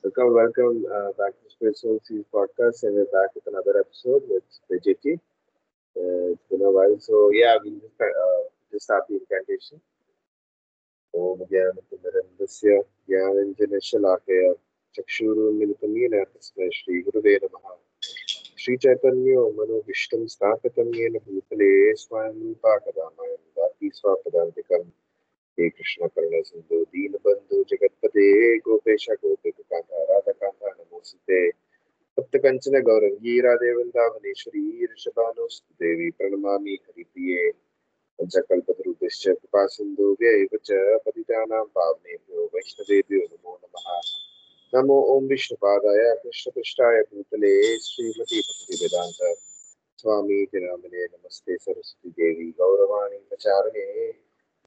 Welcome, welcome uh, back to Spiritual Seas podcast, and we're back with another episode with Vijay. Uh, it's been a while, so yeah, we just, uh, just start the incantation. ॐ ज्ञानतिमिरन्दस्य ज्ञानञ्जनशलाकय चक्षुरुन्मिलितं येन तस्मै श्रीगुरुवे नमः श्रीचैतन्यो मनोभीष्टं स्थापितं येन भूतले स्वयं रूपा कदा मयं दाति स्वापदान्तिकम् हे कृष्णकर्ण सिन्धु दीनबन्धु जगत्पते, गोपेश गोपिकान्त राधकान्त नमोऽस्तुते सप्तकञ्चन गौरङ्गी राधे वृन्दावनेश्वरी ऋषभानुस्तु देवी, प्रणमामि हरिप्रिये। पञ्चकल्पतरुभ्यश्च कृपा सिन्धुभ्यैव च पतितानां पावनेभ्यो, वैष्णवेभ्यो नमो नमः। नमो ॐ विष्णुपादाय कृष्णपृष्ठाय भूतले, श्रीमती भक्तिवेदान्त। स्वामी नमस्ते सरस्वती देवी, गौरवाणी प्रचारणे।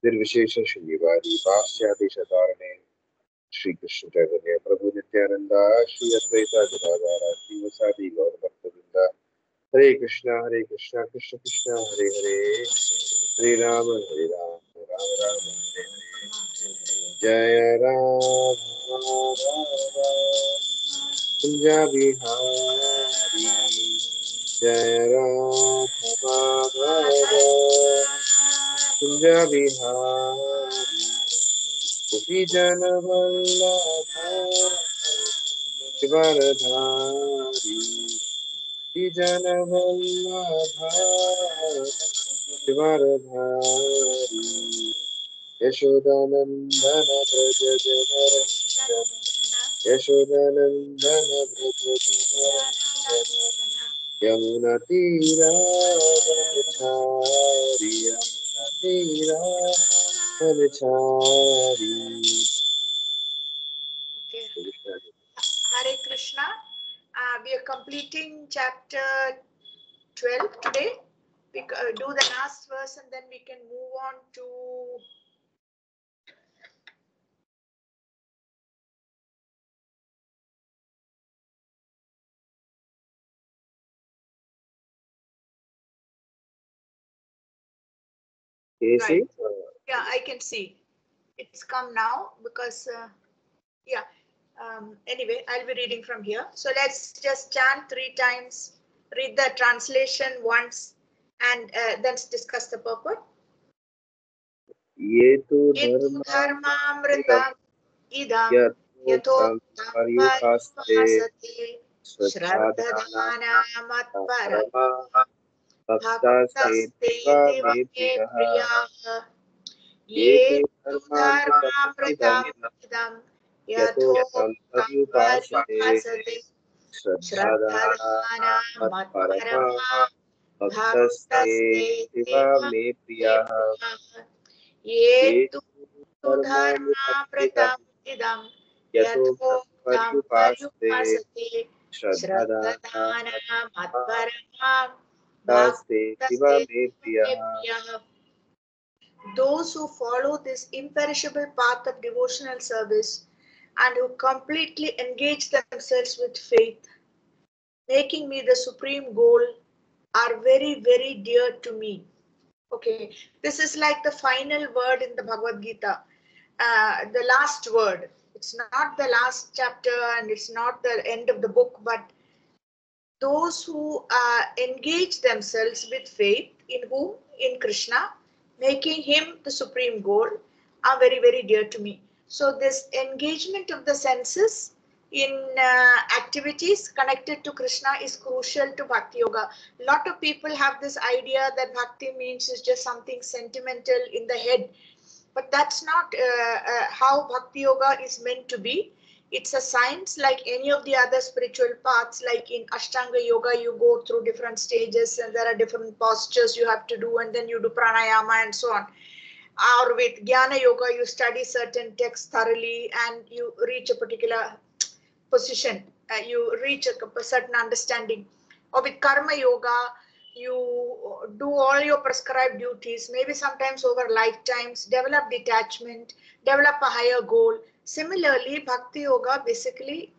निर्विशेष शून्यवादी पाश्चादेशधारणे श्री कृष्ण चैतन्य प्रभु नित्यानंद श्री अद्वैता गदाधारा श्रीवसादि गौर भक्तवृंदा हरे कृष्णा हरे कृष्णा, कृष्ण कृष्णा, हरे हरे। हरे राम हरे राम राम राम, हरे हरे। जय राम पंजाबी हारी जय राम। पंजाबी हारी गोपी जन वल्लभारी जन वल्लभारी Yashodanandan Vraj जनरञ्जन Yashodanandan Vraj जनरञ्जन यमुनतीरावनचारि यमुनतीरावनचारि Hare Krishna. Uh, we are completing chapter 12 today. We uh, do the last verse and then we can move on to Casey, Right. yeah i can see it's come now because uh, yeah um, anyway i'll be reading from here so let's just chant three times read the translation once and uh, then discuss the purport ये तु ये तु धर्म धर्मामृतम् इदं यथोक्तं पर्युपास्ते भक्तस्तेवमेप्रियाः ये धर्मामृतामिदं यथोक्तमुपासते श्रद्धानां मत्परमाः भक्तस्तेवमे प्रियाः ये तु धर्मामृतम् इदं यथोक्तमुपासते श्रद्धानां मत्परमाः Those who follow this imperishable path of devotional service and who completely engage themselves with faith, making me the supreme goal, are very, very dear to me. Okay, this is like the final word in the Bhagavad Gita, uh, the last word. It's not the last chapter and it's not the end of the book, but those who uh, engage themselves with faith in whom? In Krishna, making him the supreme goal, are very, very dear to me. So, this engagement of the senses in uh, activities connected to Krishna is crucial to Bhakti Yoga. A lot of people have this idea that Bhakti means is just something sentimental in the head, but that's not uh, uh, how Bhakti Yoga is meant to be it's a science like any of the other spiritual paths like in ashtanga yoga you go through different stages and there are different postures you have to do and then you do pranayama and so on. Or with jnana yoga you study certain texts thoroughly and you reach a particular position uh, you reach a, a certain understanding. Or with karma yoga you do all your prescribed duties maybe sometimes over lifetimes develop detachment develop a higher goal Similarly, Bhakti Yoga basically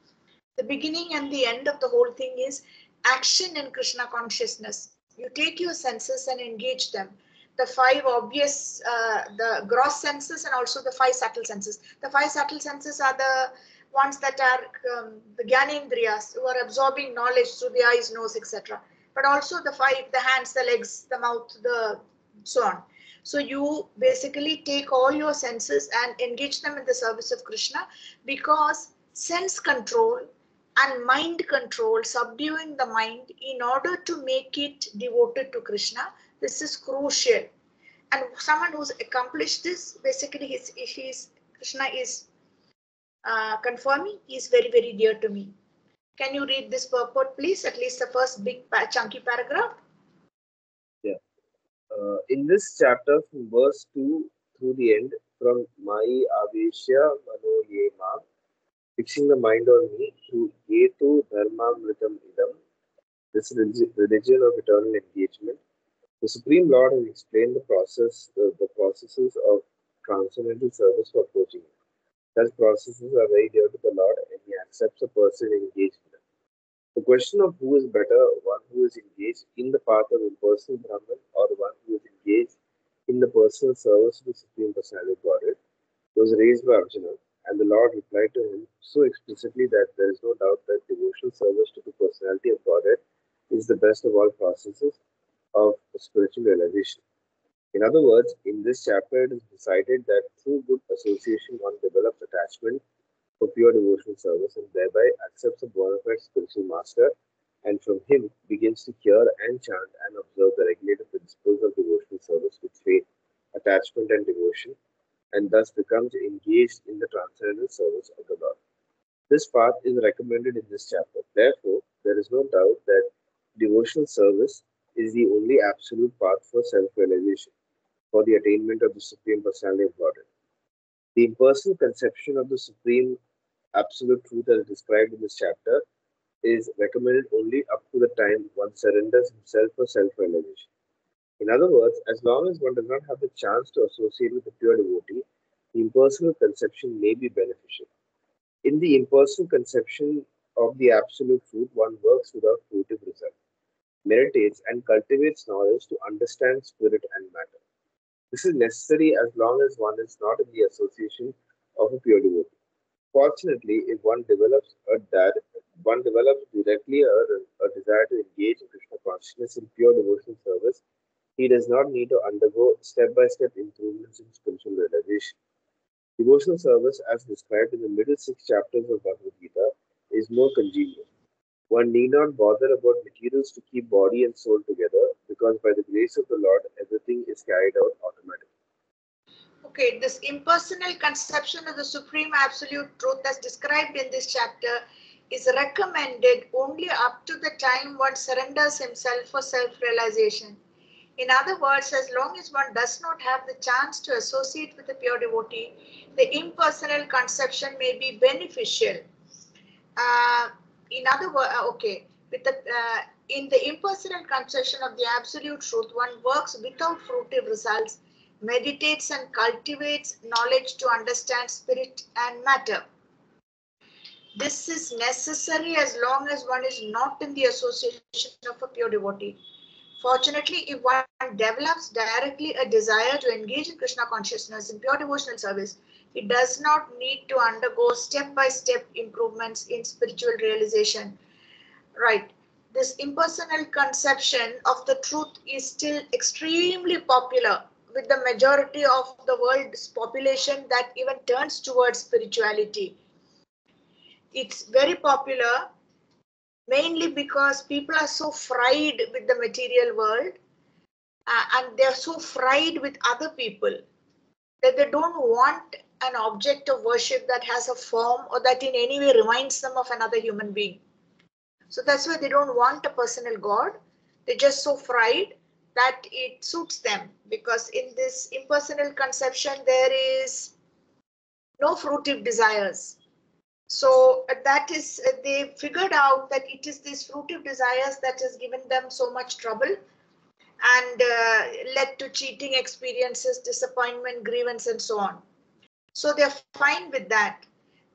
the beginning and the end of the whole thing is action in Krishna consciousness. You take your senses and engage them. the five obvious, uh, the gross senses and also the five subtle senses. The five subtle senses are the ones that are um, the Gyanendriyas who are absorbing knowledge through the eyes, nose, etc. But also the five, the hands, the legs, the mouth, the so on. So you basically take all your senses and engage them in the service of Krishna because sense control and mind control, subduing the mind in order to make it devoted to Krishna, this is crucial. And someone who's accomplished this, basically his, his Krishna is uh, confirming is very, very dear to me. Can you read this purport, please? At least the first big chunky paragraph. Uh, in this chapter, from verse 2 through the end, from Mai Aveshya Manoyema, fixing the mind on me through Yetu Dharmamritam Idam, this religion of eternal engagement. The Supreme Lord has explained the process, the, the processes of transcendental service for approaching Him. Such processes are very dear to the Lord, and He accepts a person engaged in. The question of who is better, one who is engaged in the path of impersonal Brahman, or one who is engaged in the personal service of the Supreme Personality of Godhead, was raised by Arjuna and the Lord replied to him so explicitly that there is no doubt that devotional service to the personality of Godhead is the best of all processes of spiritual realization. In other words, in this chapter, it is decided that through good association, one develops attachment for pure devotional service and thereby accepts a bona fide spiritual master and from him begins to hear and chant and observe the regulative principles of devotional service with faith, attachment, and devotion and thus becomes engaged in the transcendental service of the Lord. This path is recommended in this chapter. Therefore, there is no doubt that devotional service is the only absolute path for self-realization, for the attainment of the Supreme Personality of Godhead. The impersonal conception of the Supreme Absolute Truth as described in this chapter is recommended only up to the time one surrenders himself for self-realization. In other words, as long as one does not have the chance to associate with a pure devotee, the impersonal conception may be beneficial. In the impersonal conception of the absolute truth, one works without fruitive result, meditates and cultivates knowledge to understand spirit and matter. This is necessary as long as one is not in the association of a pure devotee. Fortunately, if one develops a that one develops directly a, a desire to engage in Krishna consciousness in pure devotional service, he does not need to undergo step-by-step improvements in spiritual realization. Devotional service, as described in the middle six chapters of Bhagavad Gita, is more congenial. One need not bother about materials to keep body and soul together because by the grace of the Lord, everything is carried out automatically. Okay, this impersonal conception of the Supreme Absolute Truth as described in this chapter is recommended only up to the time one surrenders himself for self-realization. In other words, as long as one does not have the chance to associate with a pure devotee, the impersonal conception may be beneficial. Uh, in other words, uh, okay, with the, uh, in the impersonal conception of the absolute truth, one works without fruitive results, meditates and cultivates knowledge to understand spirit and matter. This is necessary as long as one is not in the association of a pure devotee. Fortunately, if one develops directly a desire to engage in Krishna consciousness in pure devotional service, it does not need to undergo step-by-step -step improvements in spiritual realization. Right. This impersonal conception of the truth is still extremely popular with the majority of the world's population that even turns towards spirituality. It's very popular mainly because people are so fried with the material world uh, and they're so fried with other people that they don't want an object of worship that has a form or that in any way reminds them of another human being. So that's why they don't want a personal God. They're just so fried that it suits them because in this impersonal conception, there is no fruitive desires. So uh, that is, uh, they figured out that it is these fruitive desires that has given them so much trouble and uh, led to cheating experiences, disappointment, grievance, and so on. So they're fine with that,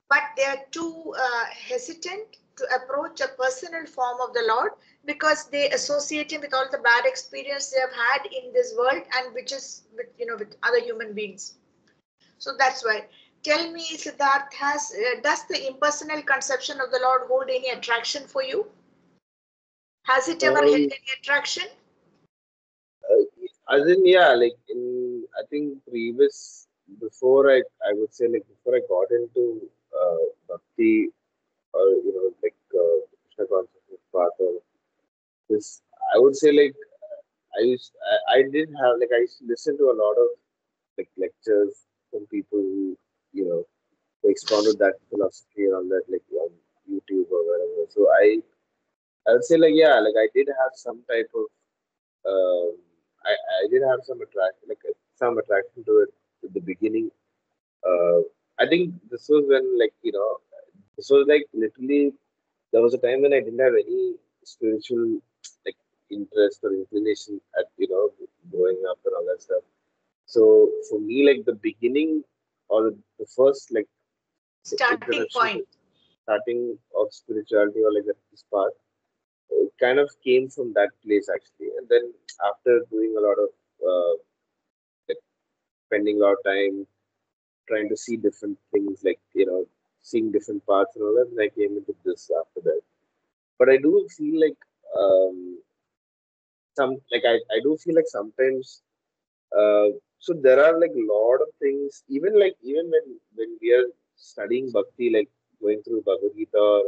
but they're too uh, hesitant to approach a personal form of the Lord because they associate him with all the bad experience they have had in this world and which is with you know with other human beings. So that's why. Tell me, Siddharth, has uh, does the impersonal conception of the Lord hold any attraction for you? Has it ever Um, held any attraction? as in yeah like in i think previous before i i would say like before i got into uh bhakti or you know like uh, krishna consciousness path or this i would say like i used I, I did have like i used to listen to a lot of like lectures from people who you know who expounded that philosophy and all that like on youtube or whatever so i i would say like yeah like i did have some type of um I, I did have some attraction, like some attraction to it at the beginning. Uh, I think this was when, like, you know, this was like literally there was a time when I didn't have any spiritual like interest or inclination at you know growing up and all that stuff. So for me, like the beginning or the, first like Starting point. starting of spirituality or like that this part it kind of came from that place actually and then after doing a lot of uh, like spending a lot of time trying to see different things like you know seeing different parts and all that and i came into this after that but i do feel like um some like i, I do feel like sometimes uh so there are like a lot of things even like even when when we are studying bhakti like going through bhagavad gita or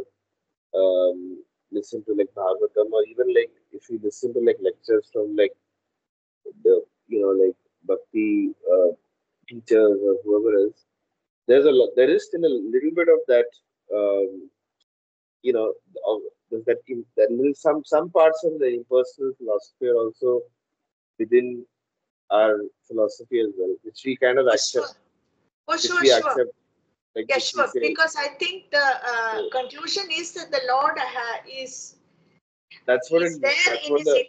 um, listen to like Bhagavatam or even like if you listen to like lectures from like the you know like bhakti uh, teachers or whoever else, there's a lot. There is still a little bit of that. Um, you know, of, there's that little some some parts of the impersonal philosophy are also within our philosophy as well, which we kind of For accept. sure. For sure, we sure. accept. Like Yeah, sure. Because I think the uh, Yeah. conclusion is that the Lord ha- is that's what is it. there That's in what his the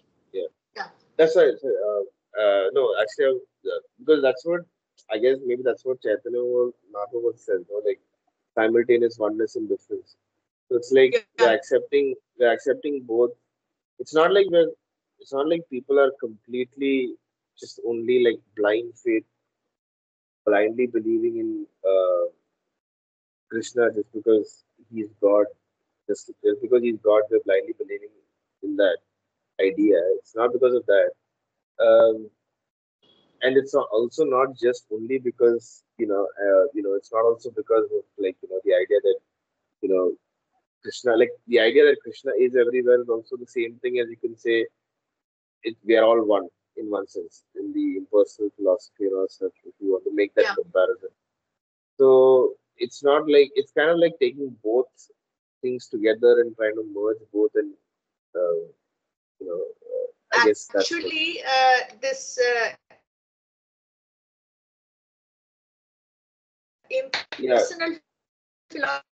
That's right. Uh, uh, no, actually, uh, because that's what I guess maybe that's what Chaitanya was Mahaprabhu said, no? like simultaneous oneness and difference. So it's like Yeah. we're accepting we're accepting both. It's not like we're it's not like people are completely just only like blind faith, blindly believing in uh, Krishna just because he's God. Just, just because he's God, we're blindly believing in that idea. It's not because of that. Um, and it's also not just only because you know uh, you know it's not also because of like you know the idea that you know krishna. Like the idea that krishna is everywhere is also the same thing as you can say it, we are all one in one sense in the impersonal philosophy all stuff if you want to make that Yeah. comparison. So it's not like it's kind of like taking both things together and trying to merge both and uh, you know uh, i guess actually uh, this uh, yeah. impersonal philosophy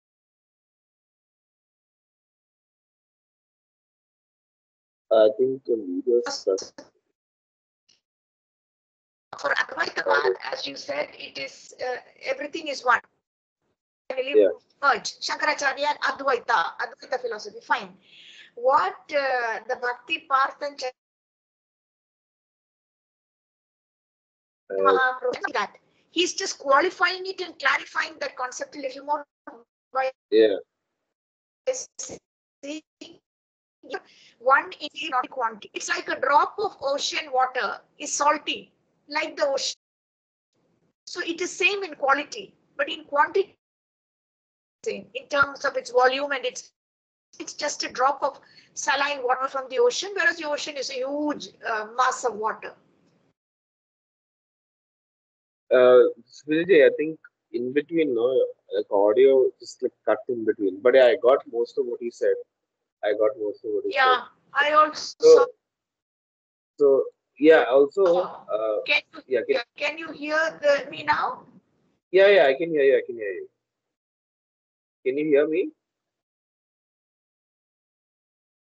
i think the stuff for Advaitavad, as you said, it is uh, everything is one. Finally, Yeah. merge Shankaracharya and Advaita, Advaita philosophy. Fine. What uh, the Bhakti Parth and uh, that he's just qualifying it and clarifying that concept a little more by yeah saying one is not quantity. It's like a drop of ocean water is salty, like the ocean. So it is same in quality, but in quantity, same in terms of its volume and its it's just a drop of saline water from the ocean, whereas the ocean is a huge uh, mass of water. Uh, I think in between, no, like audio just like cut in between. But yeah, I got most of what he said. I got most of what he Yeah, said. I also So, so yeah, also, Oh. uh, can you yeah, can, can you hear the me now? yeah, yeah, I can hear you. I can hear you. Can you hear me?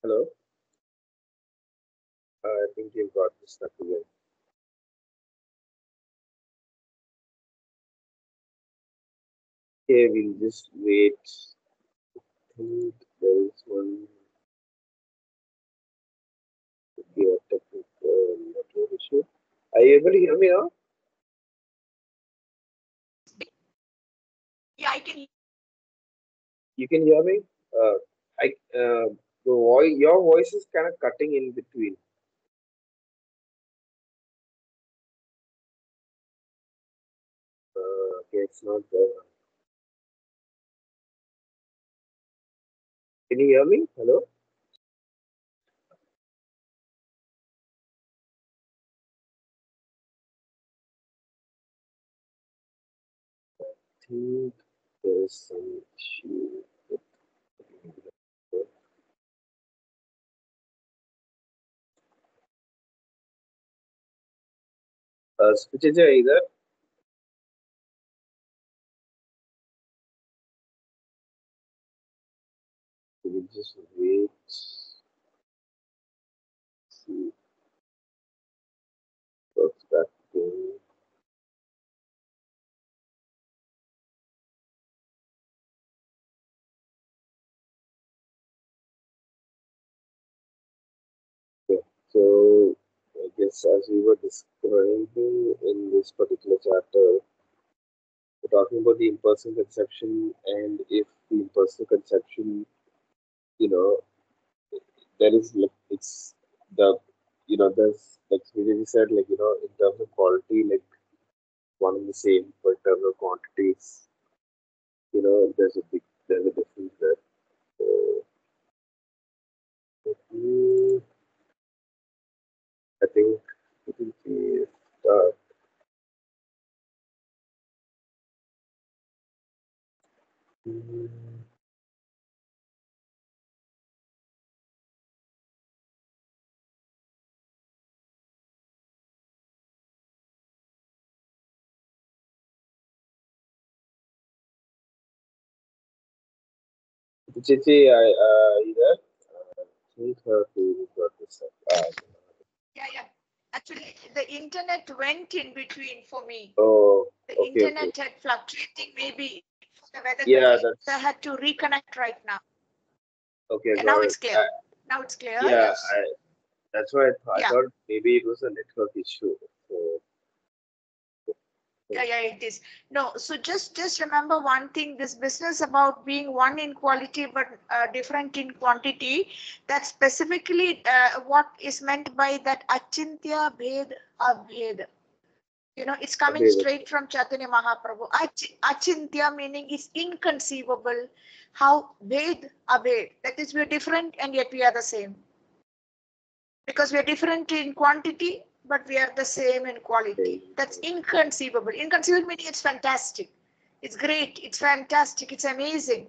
Hello. Uh, I think you've got stuck again. Okay, we'll just wait. There is one. be a technical network issue. Are you able to hear me now? Yeah, I can. You can hear me? Uh, I uh, the voice, your voice is kind of cutting in between. Uh, okay, it's not there. Can you hear me? Hello? I think there's some issue. Uh, Suchita, are We just wait. See what's that thing. Okay, so I guess as we were describing in this particular chapter, we're talking about the impersonal conception and if the impersonal conception, you know, there is like it's the you know there's like Vijay said like you know in terms of quality like one and the same but in terms of quantities you know there's a big there's a difference there. So I think I we start. Mm, Chechi, I uh you there? Uh, need her to got this up. Uh, Yeah, yeah. Actually, the internet went in between for me. oh The okay, okay. internet had fluctuating, maybe the weather. Yeah, that's I had to reconnect right now. okay. Yeah, now got it's clear. Uh, Now it's clear. yeah, Yes. I, that's why I, th- I Yeah. thought maybe it was a network issue. So Yeah, yeah, it is. No, so just just remember one thing, this business about being one in quality but uh, different in quantity, that's specifically uh, what is meant by that achintya bhed abhed. You know, it's coming Abhed. straight from Chaitanya Mahaprabhu. Ach- achintya meaning is inconceivable. How bhed abhed, that is we're different and yet we are the same. Because we are different in quantity, but we are the same in quality. That's inconceivable. Inconceivable meaning it's fantastic. It's great. It's fantastic. It's amazing.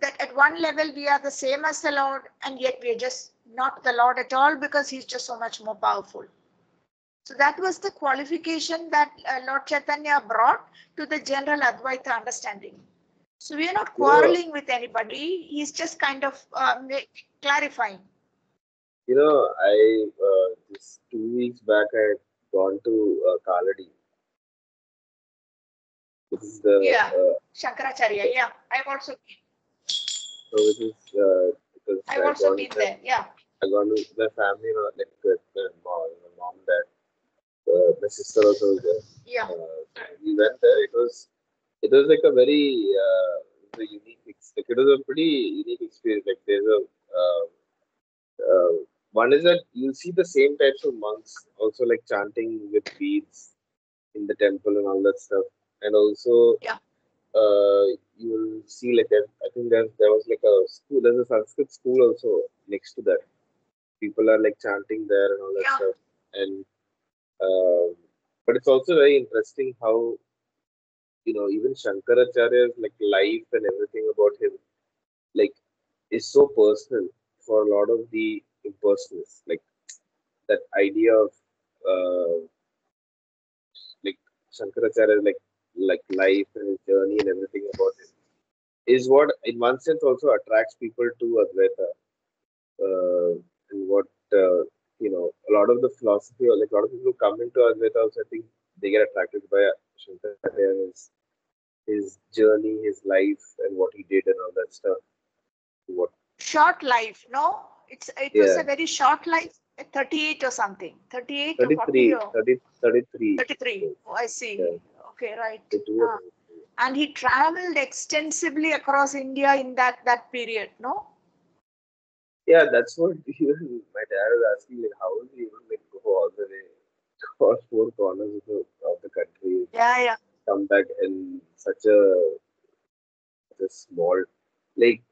That at one level we are the same as the Lord, and yet we are just not the Lord at all because He's just so much more powerful. So that was the qualification that uh, Lord Chaitanya brought to the general Advaita understanding. So we are not quarreling with anybody. He's just kind of uh, clarifying. You know, I uh, just two weeks back I had gone to uh, Kaladi. This is the Yeah. uh, Shankaracharya, yeah. I've also so which is uh, because I've I also been there. Yeah. I gone with my family, you know, like with my mom, my mom, dad, uh, my sister also was there. Yeah. Uh, we went there. It was it was like a very uh, a unique like it was a pretty unique experience. Like there's a uh, uh, one is that you'll see the same types of monks also like chanting with beads in the temple and all that stuff, and also Yeah. uh, you'll see like I think there there was like a school. There's a Sanskrit school also next to that. People are like chanting there and all that Yeah. stuff, and um, but it's also very interesting how you know even Shankaracharya's like life and everything about him like is so personal for a lot of the impersonalists like that idea of uh, like Shankaracharya like like life and his journey and everything about it is what in one sense also attracts people to Advaita uh, and what uh, you know a lot of the philosophy or like a lot of people who come into Advaita also I think they get attracted by Shankaracharya his his journey his life and what he did and all that stuff what Short life, no? It's it was a very short life. 38 or something. 38 or 40 33, or 30, 33. 33. Oh, I see. Yeah. Okay, right. 32 Ah. And he traveled extensively across India in that that period, no? Yeah, that's what even my dad was asking, like, how is he even like go all the way across four corners of the, of the country, Yeah, yeah. come back in such a, such a small, like,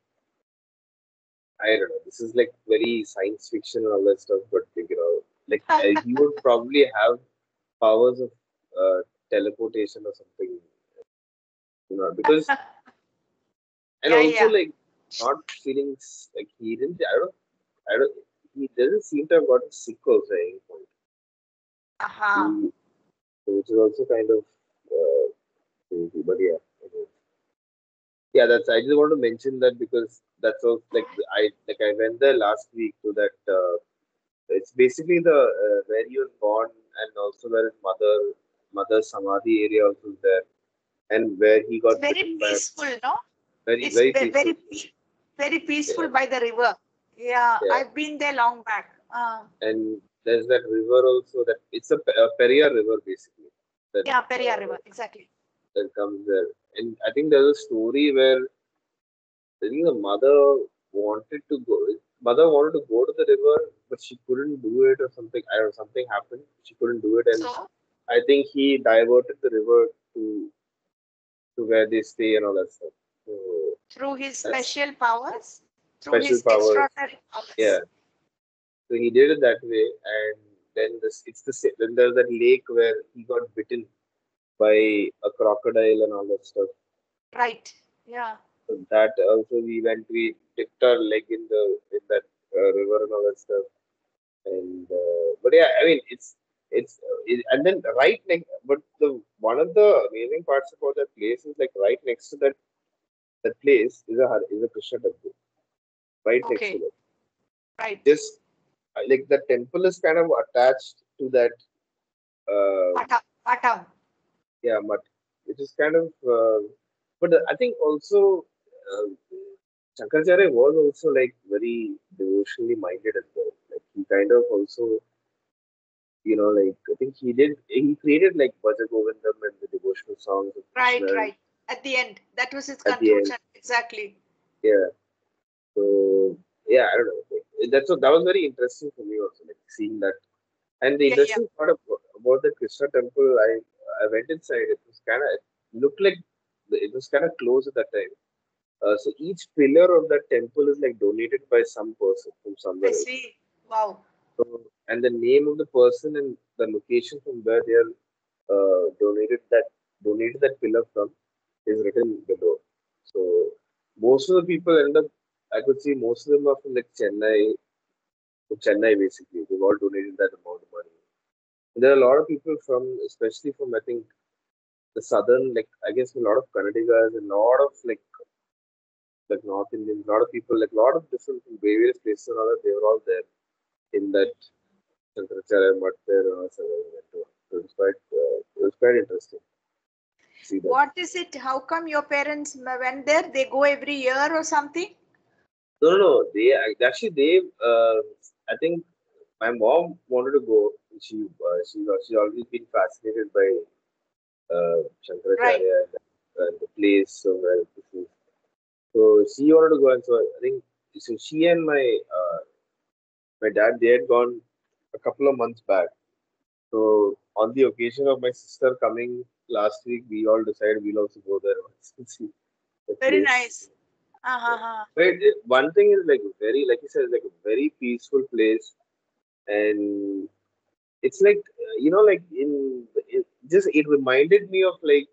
I don't know, this is like very science fiction and all that stuff, but you know, like uh, he would probably have powers of uh, teleportation or something, you know, because, and Yeah, also yeah. like not feeling like he didn't, I don't, I don't, he doesn't seem to have gotten sick also at any point. Uh-huh. Which is also kind of uh, crazy. But yeah. Yeah. That's I just want to mention that because that's also like I like I went there last week to that. Uh, it's basically the uh, where he was born and also where his mother mother samadhi area also is there, and where he got It's very bitten by peaceful, no? very It's very ve- peaceful. very very peaceful Yeah. by the river. Yeah, Yeah. I've been there long back. Uh, and there's that river also that it's a, a Periyar river basically. That, yeah, Periyar uh, River, exactly. that comes there. And I think there's a story where I think the mother wanted to go. Mother wanted to go to the river, but she couldn't do it, or something. I don't know, something happened. She couldn't do it, and I think he diverted the river to to where they stay and all that stuff. So through his special powers, through Special his powers. extraordinary powers. yeah, so he did it that way, and then this it's the then there's that lake where he got bitten by a crocodile and all that stuff. Right. Yeah. So that also we went, we dipped our leg in the in that uh, river and all that stuff. And uh, but yeah, I mean it's it's it, and then right next, but the one of the amazing parts about that place is like right next to that that place is a is a Krishna temple, right next to it. Right. Just like the temple is kind of attached to that. Uh, Patam. Patam. Yeah, but it is kind of. Uh, but I think also uh, Shankaracharya was also like very devotionally minded as well. Like he kind of also, you know, like I think he did. He created like Bhaja Govindam and the devotional songs. Right. Krishna. Right. At the end, that was his At conclusion. Exactly. Yeah. So yeah, I don't know. That's what, that was very interesting for me also, like seeing that. And the Yeah, yeah. interesting part of, about the Krishna temple, I I went inside. It was kind of looked like it was kind of closed at that time. Uh, so each pillar of that temple is like donated by some person from somewhere. I see. Wow. So, and the name of the person and the location from where they are uh, donated that donated that pillar from is written below. So most of the people end up, I could see most of them are from like Chennai, from Chennai basically. They've all donated that amount of money. And there are a lot of people from, especially from I think the southern, like I guess a lot of Kannadigas and a lot of like like North Indians, a lot of people, like a lot of different various places and all that, they were all there in that Shankaracharya Mutt there and all that. So it was quite, uh, it was quite interesting. to See that. What is it? How come your parents went there? They go every year or something? No, no, no. They actually they. Uh, I think my mom wanted to go. She uh, she she's always been fascinated by uh, Shankaracharya and, and the place this is. So she wanted to go, and so I think so. She and my uh, my dad they had gone a couple of months back. So on the occasion of my sister coming last week, we all decided we'll also go there once and see. Very place. nice. Uh-huh. But it- one thing is like very, like you said, like a very peaceful place, and it's like uh, you know, like in it just it reminded me of like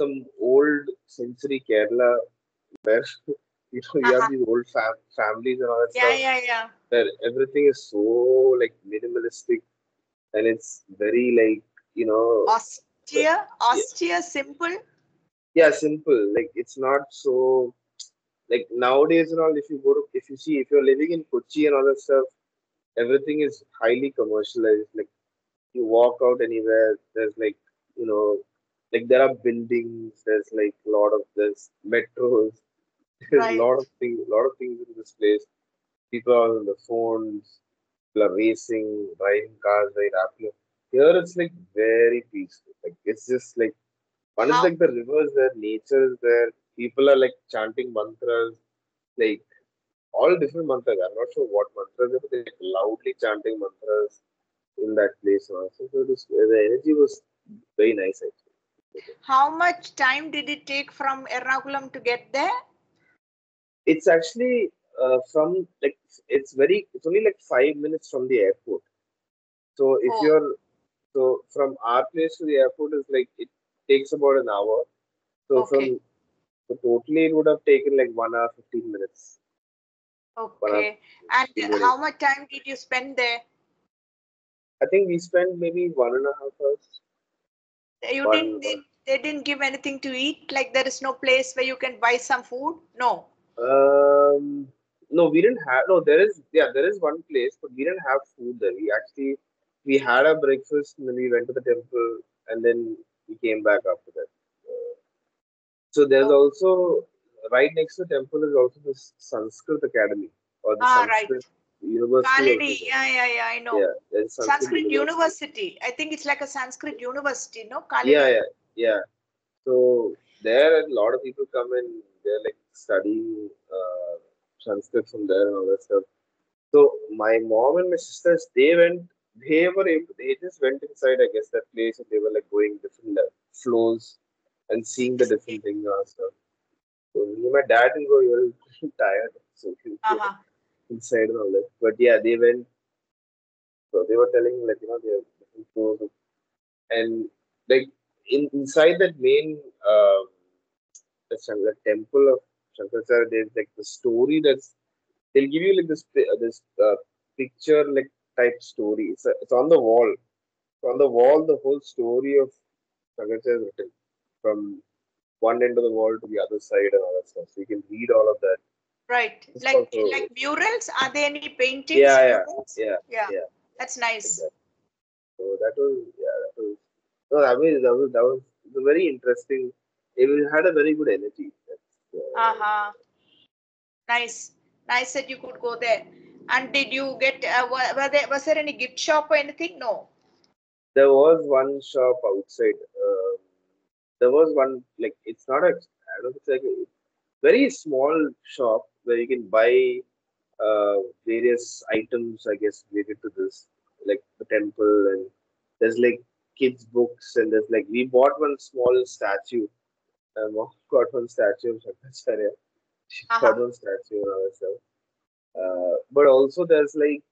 some old century Kerala where you know you Uh-huh. have these old fam- families and all that Yeah, stuff yeah, yeah. where everything is so like minimalistic and it's very like you know Austere, austere, simple. yeah simple like it's not so like nowadays and all if you go to if you see if you're living in kochi and all that stuff everything is highly commercialized like you walk out anywhere there's like you know like there are buildings there's like a lot of this metros there's Right. a lot of things a lot of things in this place people are on the phones people are racing, driving cars very rapidly. Here it's like very peaceful. Like it's just like one is like the rivers there, nature is there. People are like chanting mantras, like all different mantras. I'm not sure what mantras, but they're like loudly chanting mantras in that place. Also, so this, the energy was very nice actually. How much time did it take from Ernakulam to get there? It's actually uh, from like it's very it's only like five minutes from the airport. So if Oh. you're so from our place to the airport is like it takes about an hour. So Okay. from so totally it would have taken like one hour fifteen minutes. Okay. And how much time did you spend there? I think we spent maybe one and a half hours. You One- didn't. They, they didn't give anything to eat. Like there is no place where you can buy some food. No. Um, no, we didn't have. No, there is. Yeah, there is one place, but we didn't have food there. We actually we had our breakfast and then we went to the temple and then we came back after that. So there's Oh. also right next to the temple is also this Sanskrit Academy or the Ah, right. Sanskrit University. Kaladi. Yeah, yeah, yeah. I know. Yeah, there's Sanskrit University. University. I think it's like a Sanskrit University. No. Kaladi. Yeah, yeah, yeah. So there, a lot of people come and they're like studying uh, Sanskrit from there and all that stuff. So my mom and my sisters, they went, they were able, they just went inside, I guess, that place and they were like going different uh, floors and seeing the different things and stuff. And my dad didn't go, was tired. So he Uh-huh. inside and all that. But yeah, they went. So they were telling like you know they different floors, and like in inside that main uh, the, the temple of Shankaracharya, there's like the story that's they'll give you like this uh, this uh, picture like type story. It's a, it's on the wall. So On the wall, the whole story of Shankaracharya is written from one end of the wall to the other side and all that stuff. So you can read all of that. Right. It's Like also- like murals. Are there any paintings? Yeah, yeah, yeah. Yeah. yeah. That's nice. So that was yeah, that was no, I mean that was that was was very interesting. It had a very good energy. Uh, Uh-huh. Nice. Nice that you could go there. And did you get, uh, were, were there, was there any gift shop or anything? No. There was one shop outside. Um there was one like it's not a I don't know it's like a very small shop where you can buy uh, various items. I guess related to this, like the temple and there's like kids books and there's like we bought one small statue. Um, got one statue of Shankaracharya. She Uh-huh. got one statue that stuff. Uh, but also there's like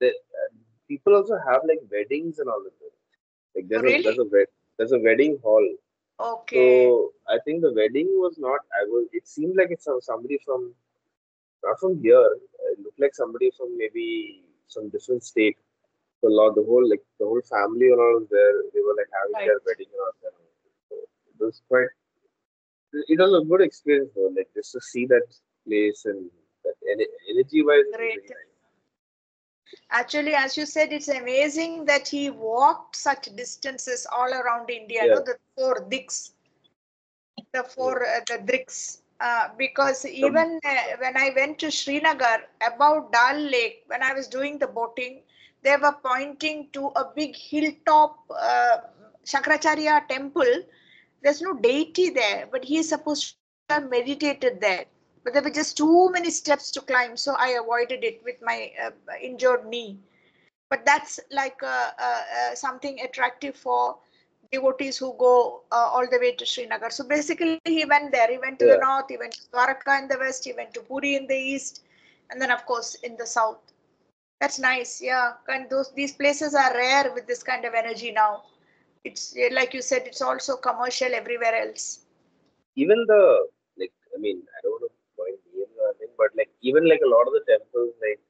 the, uh, people also have like weddings and all of that. Like there's Oh, really? a there's a wed- there's a wedding hall. Okay. So I think the wedding was not. I was. It seemed like it's some- somebody from not from here. It looked like somebody from maybe some different state. So lot, the whole like the whole family and all was there. They were like having their wedding and all that. So it was quite. It was a good experience though, like just to see that place and that energy wise. Great. Actually, as you said, it's amazing that he walked such distances all around India. Yeah. No, the four diks, the four uh, the driks. Uh, because even uh, when I went to Srinagar about Dal Lake, when I was doing the boating, they were pointing to a big hilltop uh, Shankaracharya temple. There's no deity there, but he is supposed to have meditated there. But there were just too many steps to climb, so I avoided it with my uh, injured knee. But that's like uh, uh, uh, something attractive for devotees who go uh, all the way to Srinagar. So basically, he went there. He went to Yeah. the north, he went to Dwarka in the west, he went to Puri in the east, and then of course in the south. That's nice, yeah. And those these places are rare with this kind of energy now. It's like you said, it's also commercial everywhere else. even the like I mean I don't want to point names or anything, but like even like a lot of the temples like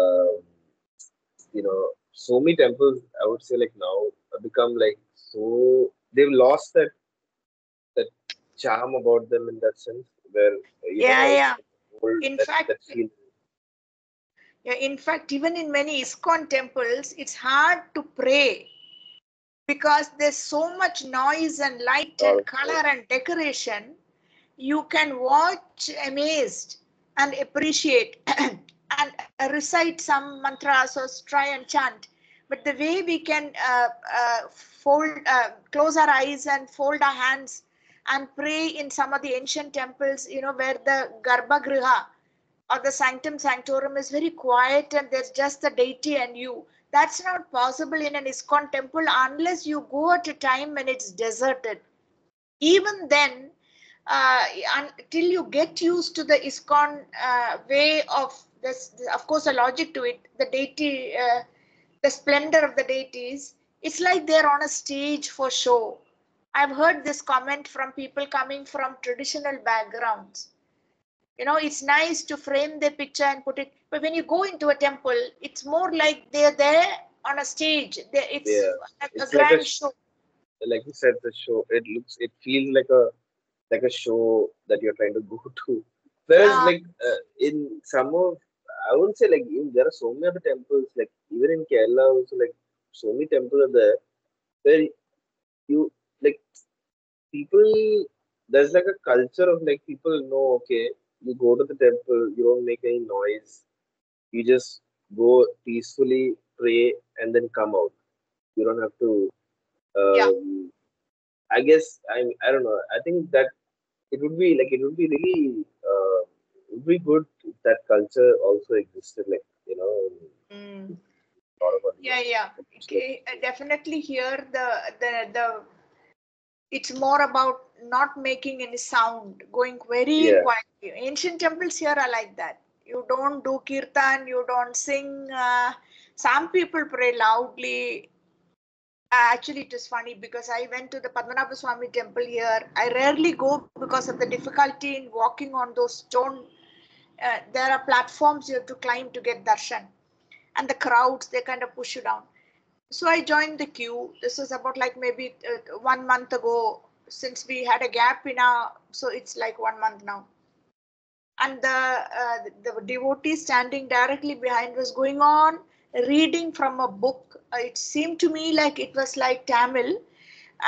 um, you know so many temples I would say like now have become like so they've lost that that charm about them in that sense where you Yeah, know, yeah. old- In that, fact- that Yeah, in fact, even in many ISKCON temples, it's hard to pray because there's so much noise and light and Oh, color and decoration. You can watch amazed and appreciate. and recite some mantras or try and chant. But the way we can uh, uh, fold, uh, close our eyes and fold our hands and pray in some of the ancient temples, you know, where the Garbhagriha or the Sanctum Sanctorum is very quiet and there's just the deity and you. That's not possible in an ISKCON temple unless you go at a time when it's deserted. Even then, uh, until you get used to the ISKCON uh, way of this, of course, a logic to it, the deity, uh, the splendor of the deities, it's like they're on a stage for show. I've heard this comment from people coming from traditional backgrounds. You know, it's nice to frame the picture and put it, but when you go into a temple, it's more like they're there on a stage. They, it's Yeah. like It's a like a grand sh- show. Like you said, the show it looks it feels like a like a show that you're trying to go to. Whereas Ah. like uh, in some of I wouldn't say like in, there are so many other temples like even in Kerala also like so many temples are there where you like people there's like a culture of like people know okay you go to the temple you don't make any noise you just go peacefully pray and then come out you don't have to um, Yeah. i guess i i don't know i think that it would be like it would be really uh, it would be good if that culture also existed like you know Mm. a lot of other Yeah, yeah. Okay, definitely here the the the it's more about not making any sound, going very Yeah. quietly. Ancient temples here are like that. You don't do kirtan, you don't sing. Uh, some people pray loudly. Uh, actually, it is funny because I went to the Padmanabha Swami temple here. I rarely go because of the difficulty in walking on those stone. Uh, there are platforms you have to climb to get darshan, and the crowds they kind of push you down so i joined the queue this is about like maybe uh, one month ago since we had a gap in our so it's like one month now and the uh, the devotee standing directly behind was going on reading from a book it seemed to me like it was like tamil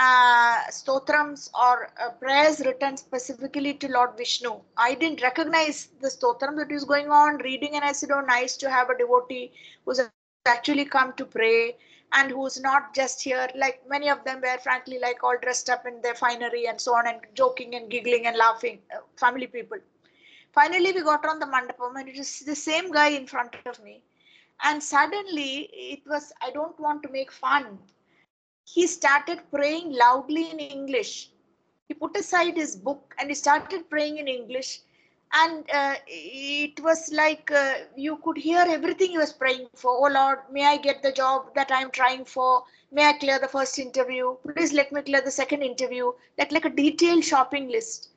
uh, stotrams or uh, prayers written specifically to Lord Vishnu. I didn't recognize the stotram that was going on, reading, and I said, Oh, nice to have a devotee who's actually come to pray and who's not just here. Like many of them were, frankly, like all dressed up in their finery and so on, and joking and giggling and laughing, uh, family people. Finally, we got on the mandapam, and it is the same guy in front of me. And suddenly, it was, I don't want to make fun he started praying loudly in English. He put aside his book and he started praying in English. And uh, it was like uh, you could hear everything he was praying for. Oh Lord, may I get the job that I'm trying for? May I clear the first interview? Please let me clear the second interview. Like, like a detailed shopping list.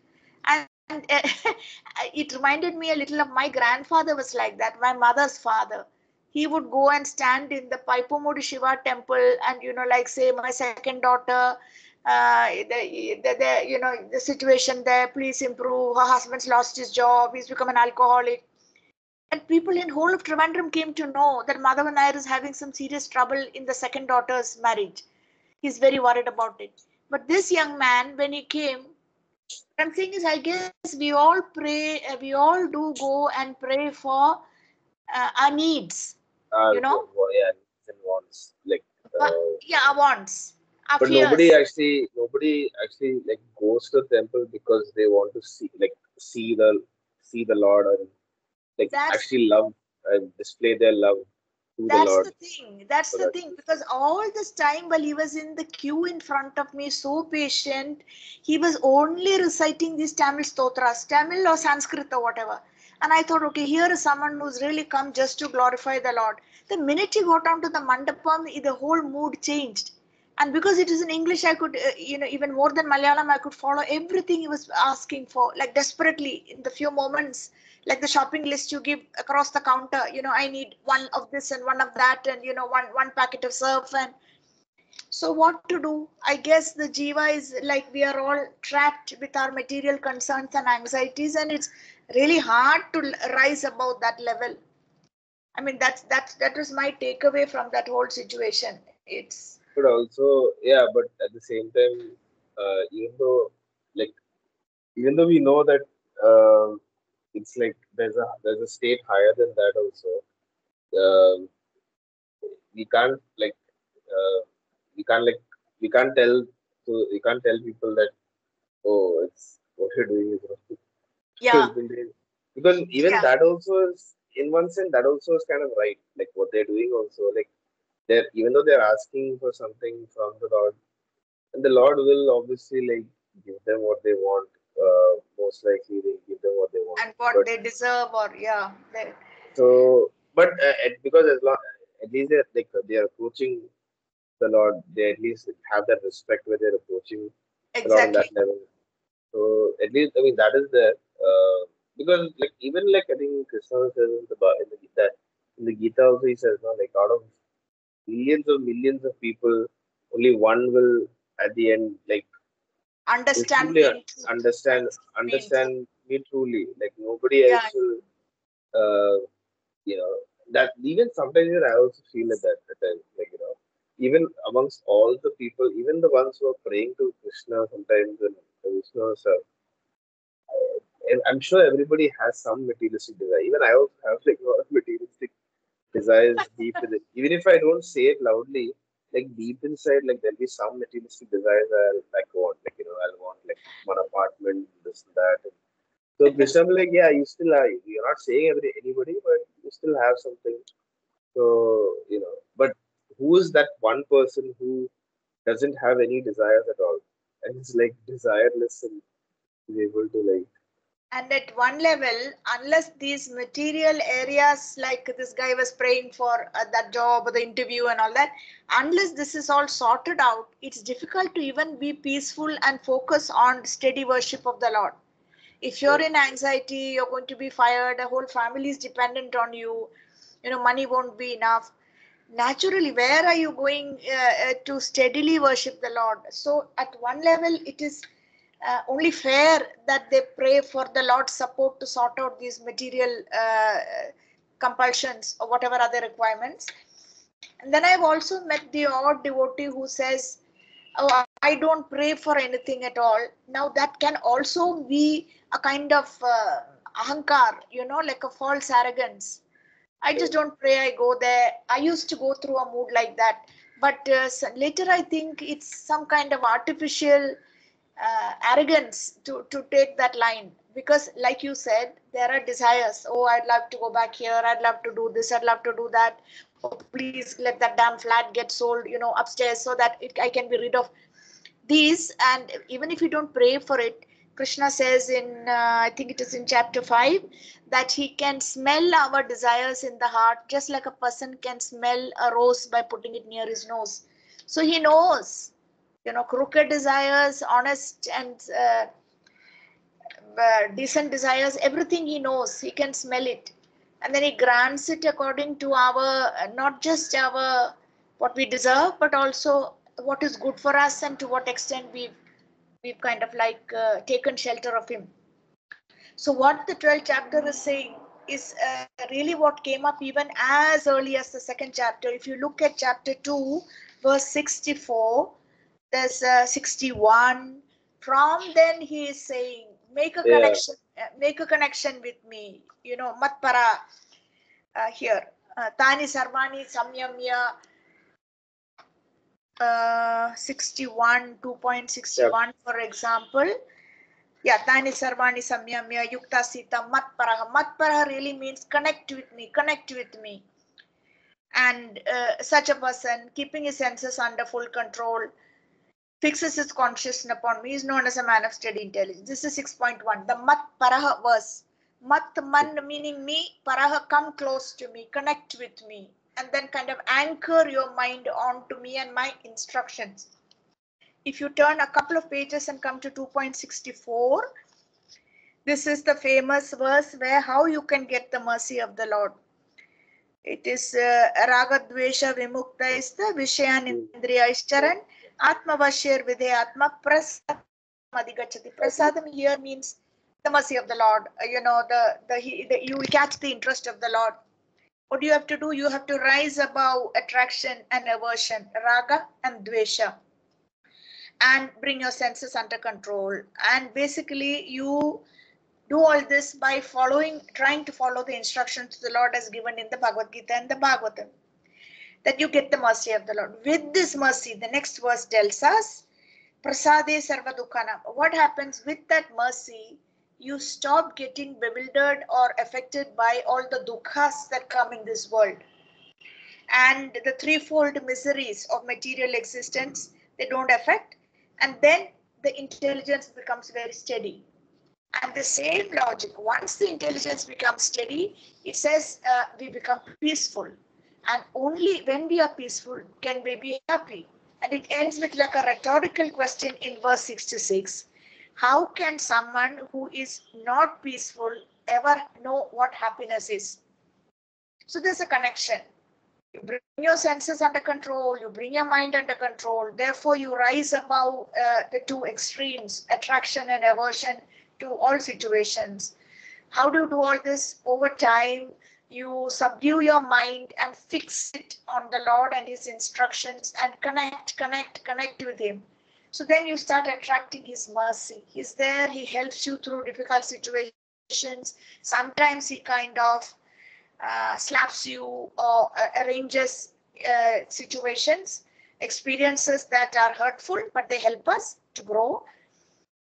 And, uh, it reminded me a little of my grandfather was like that, my mother's father he would go and stand in the Paipomudi Shiva temple and, you know, like say, my second daughter, uh, the, the, the, you know, the situation there, please improve. Her husband's lost his job. He's become an alcoholic. And people in whole of Trivandrum came to know that Madhavan Nair is having some serious trouble in the second daughter's marriage. He's very worried about it. But this young man, when he came, what I'm saying is, I guess we all pray, we all do go and pray for uh, our needs uh, You know? yeah needs and wants like But- uh, yeah, our wants, but fears. nobody actually nobody actually like goes to the temple because they want to see like see the see the lord or like That's- actually love and display their love to the That's lord the thing. That's So the that's- thing. Because all this time while he was in the queue in front of me, so patient, he was only reciting these Tamil stotras, Tamil or Sanskrit or whatever. And I thought, okay, here is someone who's really come just to glorify the Lord. The minute he got onto the mandapam, the whole mood changed. And because it is in English, I could, uh, you know, even more than Malayalam, I could follow everything he was asking for, like desperately in the few moments like the shopping list you give across the counter you know i need one of this and one of that and you know one one packet of surf and so what to do i guess the jiva is like we are all trapped with our material concerns and anxieties and it's really hard to rise above that level i mean that's that's that was my takeaway from that whole situation it's but also yeah but at the same time uh, even though like even though we know that uh, it's like there's a there's a state higher than that also. Um, we can't like uh, we can't like we can't tell so we can't tell people that oh it's what you're doing is wrong. Yeah. because even Yeah. that also is in one sense that also is kind of right. Like what they're doing also like they're even though they're asking for something from the lord and the lord will obviously like give them what they want. Uh, most likely they give them what they want. And what But- they deserve, or yeah, they, so but uh, because as long at least they're like they're approaching the lord they at least have that respect where they're approaching Lord on that level. So at least i mean that is there uh, because like even like I think Krishna says in the in the Gita, in the Gita also he says no like out of millions of millions of people, only one will at the end like Understand the understand Means- understand me truly. Like nobody Yeah. else will uh you know that even sometimes I also feel like that at times, like you know even amongst all the people, even the ones who are praying to Krishna sometimes and Vishnu herself, I'm sure everybody has some materialistic desire. Even I also have like a lot of materialistic desires deep in it. Even if I don't say it loudly, like deep inside, like there'll be some materialistic desires I'll like want. Like, you know, I'll want like one apartment, this and that. So Krishna be like, yeah, you still are you're not saying every anybody, but you still have something. So, you know, but who is that one person who doesn't have any desires at all? And is like desireless and able to like And at one level, unless these material areas, like this guy was praying for uh, that job or the interview and all that, unless this is all sorted out, it's difficult to even be peaceful and focus on steady worship of the Lord. If you're in anxiety, you're going to be fired, a whole family is dependent on you, you know, money won't be enough. Naturally, where are you going uh, uh, to steadily worship the Lord? So, at one level, it is uh, only fair that they pray for the Lord's support to sort out these material uh, compulsions or whatever other requirements. And then I've also met the odd devotee who says, Oh, I don't pray for anything at all. Now, that can also be a kind of uh, ahankar, you know, like a false arrogance. I just don't pray, I go there. I used to go through a mood like that. But uh, later, I think it's some kind of artificial uh, arrogance to, to take that line. Because like you said there are desires. Oh i'd love to go back here. I'd love to do this. I'd love to do that. Oh, please let that damn flat get sold you know upstairs so that it, i can be rid of these. And even if you don't pray for it krishna says in uh, i think it is in chapter 5 that he can smell our desires in the heart just like a person can smell a rose by putting it near his nose. So he knows you know crooked desires honest and uh, uh, decent desires everything he knows he can smell it. And then he grants it according to our not just our what we deserve but also what is good for us and to what extent we've we've kind of like uh, taken shelter of him. So what the 12th chapter is saying is uh, really what came up even as early as the second chapter. If you look at chapter 2 verse 64 there's uh, 61 from then he is saying make a Yeah. connection uh, make a connection with me. You know matpara uh, here. Uh, tani sarvani samyamya uh, 61 2.61 for example. Yeah tani sarvani samyamya yukta sita matparaha matparaha really means connect with me connect with me. And uh, such a person keeping his senses under full control fixes his consciousness upon me is known as a man of steady intelligence. This is 6.1. The mat paraha verse. Mat man meaning me, paraha come close to me, connect with me, and then kind of anchor your mind onto me and my instructions. If you turn a couple of pages and come to 2.64, this is the famous verse where how you can get the mercy of the Lord. It is uh, Ragadvesha Vimukta is the Vishayan Indriya Ischaran Atmavashir Vidhe Atma Prasadam Adhigachati. Prasadam here means the mercy of the Lord. Uh, You know, the, the, the you catch the interest of the Lord. What do you have to do? You have to rise above attraction and aversion, raga and dvesha, and bring your senses under control. And basically, you do all this by following, trying to follow the instructions the Lord has given in the Bhagavad Gita and the Bhagavatam. That you get the mercy of the Lord. With this mercy, the next verse tells us, Prasade Sarva Dukhanam. What happens with that mercy? You stop getting bewildered or affected by all the dukkhas that come in this world. And the threefold miseries of material existence, they don't affect. And then the intelligence becomes very steady. And the same logic, once the intelligence becomes steady, it says uh, we become peaceful. And only when we are peaceful can we be happy. And it ends with like a rhetorical question in verse 66. How can someone who is not peaceful ever know what happiness is? So there's a connection. You bring your senses under control, you bring your mind under control. Therefore, you rise above uh, the two extremes, attraction and aversion to all situations. How do you do all this? Over time, you subdue your mind and fix it on the Lord and His instructions and connect, connect, connect with Him. So then you start attracting His mercy. He's there, He helps you through difficult situations. Sometimes He kind of uh, slaps you or uh, arranges uh, situations, experiences that are hurtful, but they help us to grow.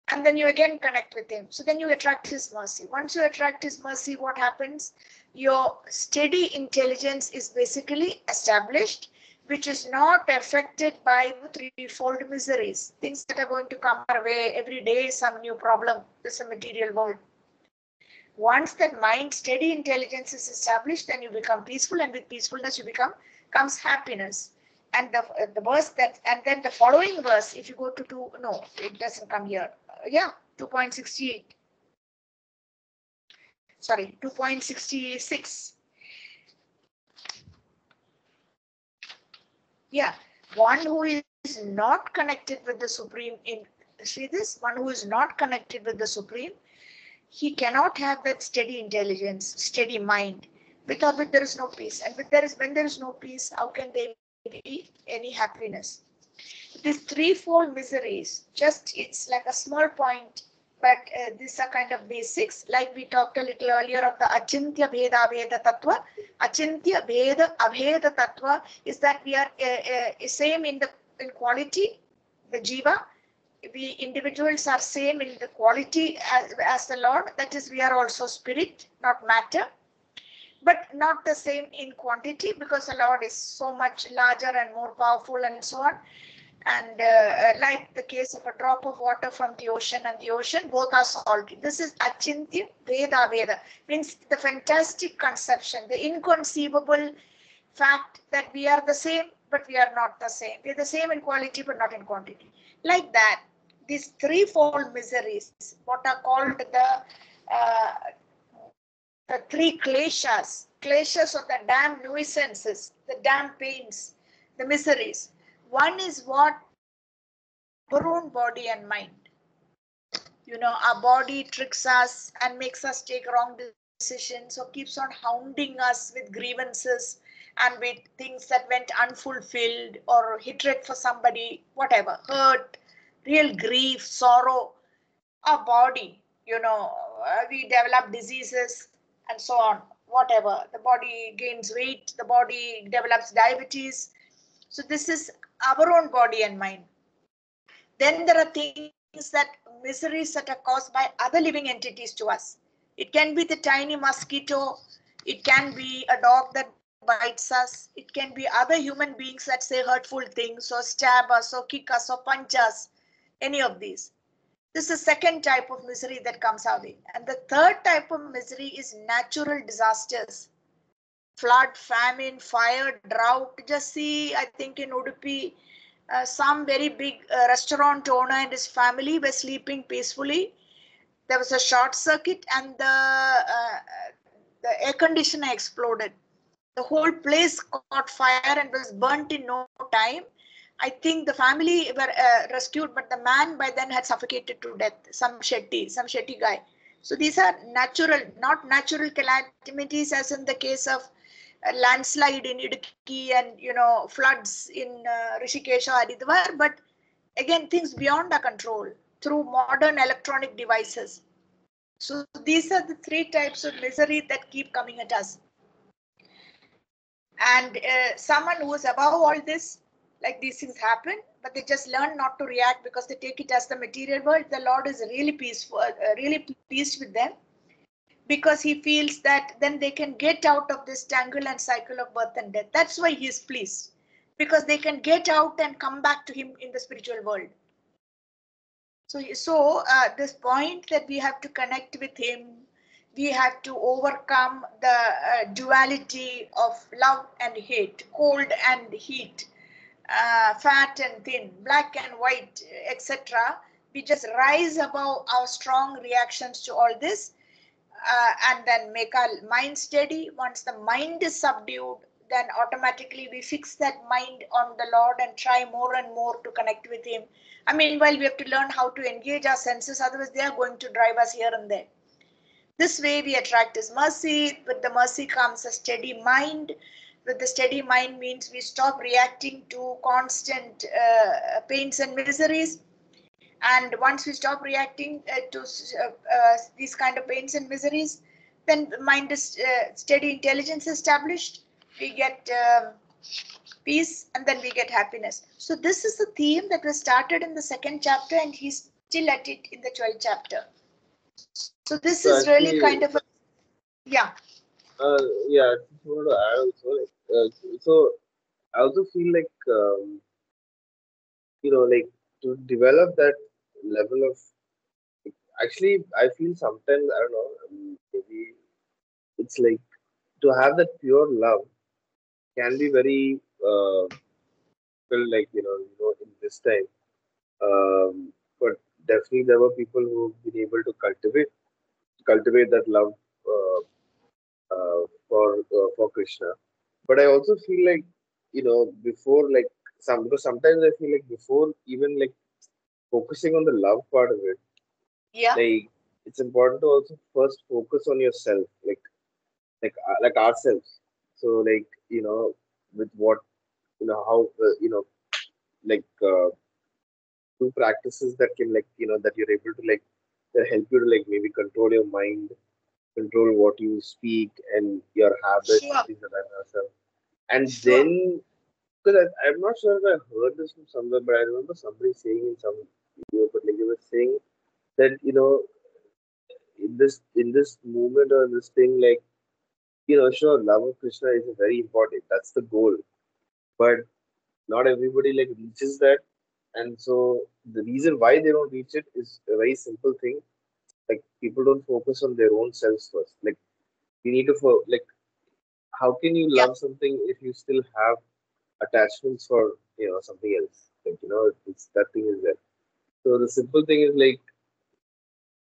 And then you again connect with him. So then you attract his mercy. Once you attract his mercy, what happens? Your steady intelligence is basically established, which is not affected by the threefold miseries, things that are going to come our way every day, some new problem. This is a material world. Once that mind steady intelligence is established then you become peaceful and with peacefulness you become comes happiness. And the the verse that and then the following verse if you go to two no it doesn't come here. Uh, yeah 2.68 sorry 2.66 yeah one who is not connected with the supreme in see this one who is not connected with the supreme he cannot have that steady intelligence, steady mind. Without it, there is no peace. And with there is when there is no peace, how can there be any happiness? These threefold miseries, just it's like a small point, but uh, these are kind of basics. Like we talked a little earlier of the Achintya Bheda Abheda Tattva. Achintya Bheda Abheda Tattva is that we are uh, uh, same in the in quality, the Jiva, we individuals are same in the quality as, as the Lord. That is, we are also spirit, not matter. But not the same in quantity because the Lord is so much larger and more powerful and so on. And uh, like the case of a drop of water from the ocean and the ocean, both are salty. This is Achintya Bheda Abheda, means the fantastic conception, the inconceivable fact that we are the same, but we are not the same. We are the same in quality, but not in quantity. Like that, these threefold miseries, what are called the uh, the three kleshas, kleshas of the damn nuisances, the damn pains, the miseries. One is what our own body and mind. You know, our body tricks us and makes us take wrong decisions or keeps on hounding us with grievances and with things that went unfulfilled or hatred for somebody, whatever, hurt, real grief, sorrow, our body, you know, uh, we develop diseases and so on, whatever. The body gains weight, the body develops diabetes. So this is our own body and mind. Then there are things that miseries that are caused by other living entities to us. It can be the tiny mosquito. It can be a dog that bites us. It can be other human beings that say hurtful things or stab us or kick us or punch us any of these. This is the second type of misery that comes our way. And the third type of misery is natural disasters. Flood, famine, fire, drought. Just see, I think in Udupi, uh, some very big uh, restaurant owner and his family were sleeping peacefully. There was a short circuit and the, uh, the air conditioner exploded. The whole place caught fire and was burnt in no time I think the family were uh, rescued, but the man by then had suffocated to death. Some Shetty, some Shetty guy. So these are natural, not natural calamities, as in the case of landslide in Idukki and you know floods in uh, Rishikesh or Haridwar, but again things beyond our control through modern electronic devices. So these are the three types of misery that keep coming at us. And uh, someone who is above all this, like these things happen, but they just learn not to react because they take it as the material world. The Lord is really peaceful, uh, really pleased with them because he feels that then they can get out of this tangle and cycle of birth and death. That's why he is pleased because they can get out and come back to him in the spiritual world. So, so uh, this point that we have to connect with him, we have to overcome the uh, duality of love and hate, cold and heat, uh, fat and thin, black and white, etc. We just rise above our strong reactions to all this uh, and then make our mind steady. Once the mind is subdued, then automatically we fix that mind on the Lord and try more and more to connect with Him. I mean, while we have to learn how to engage our senses, otherwise they are going to drive us here and there. This way we attract His mercy. With the mercy comes a steady mind. With the steady mind means we stop reacting to constant uh, pains and miseries. And once we stop reacting uh, to uh, uh these kind of pains and miseries, then mind is uh, steady intelligence established. We get um, peace and then we get happiness. So this is the theme that was started in the second chapter and he's still at it in the 12th chapter. So this so is really kind of a, yeah. Uh, yeah, I just want to add also, like, uh, so I also feel like, um, you know, like to develop that level of, actually, I feel sometimes, I don't know, um, maybe it's like to have that pure love can be very uh, well, like you know, you know, in this time. Um, but definitely, there were people who've been able to cultivate cultivate that love uh, uh, for uh, for Krishna. But I also feel like you know before like some because sometimes I feel like before even like focusing on the love part of it, yeah, like it's important to also first focus on yourself, like like uh, like ourselves. So like you know with what you know how uh, you know like uh, two practices that can like you know that you're able to like help you to like maybe control your mind control what you speak and your habits sure. things like that and sure. then because i'm not sure if i heard this from somewhere but i remember somebody saying in some video but like they were saying that you know in this in this movement or this thing like you know, sure, love of Krishna is very important. That's the goal. But not everybody like reaches that. And so the reason why they don't reach it is a very simple thing. Like people don't focus on their own selves first. Like you need to for like how can you love something if you still have attachments for you know something else? Like you know, it's that thing is there. So the simple thing is like